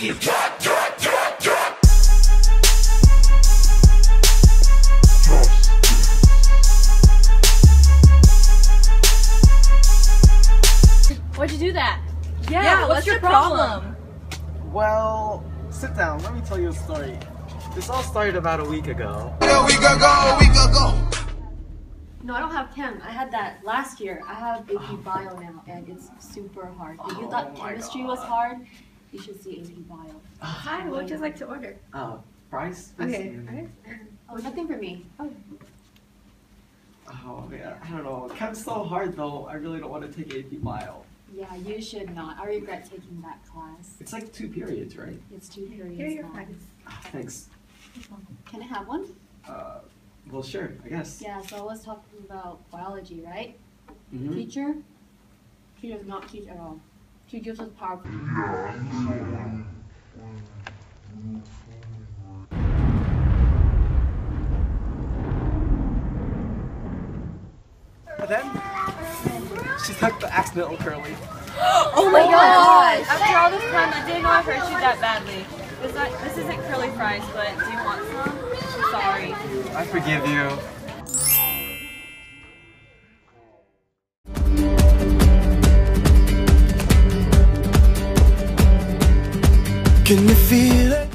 Why'd you do that? Yeah, what's your problem? Well, sit down. Let me tell you a story. This all started about a week ago. Yeah, we could go, we could go. No, I don't have chem. I had that last year. I have AP Bio now, and it's super hard. If you thought Oh my chemistry was hard, you should see AP Bio. Hi, what would you like to order? Oh, price? please? Okay, alright. Oh, nothing for me. Oh, Oh, yeah. I don't know. Chem's so hard though. I really don't want to take AP Bio. yeah, you should not. I regret taking that class. It's like two periods, right? It's two periods Here are your long. friends. Ah, thanks. Can I have one? Uh, well, sure. I guess. Yeah, so I was talking about biology, right? Mhm. Teacher? She does not teach at all. She gives us PowerPoint. But then she took the accidental curly. Oh my oh gosh! After all this time, I didn't know I hurt you that badly. This, not, this isn't curly fries, but do you want some? I'm sorry. I forgive you. Can you feel it?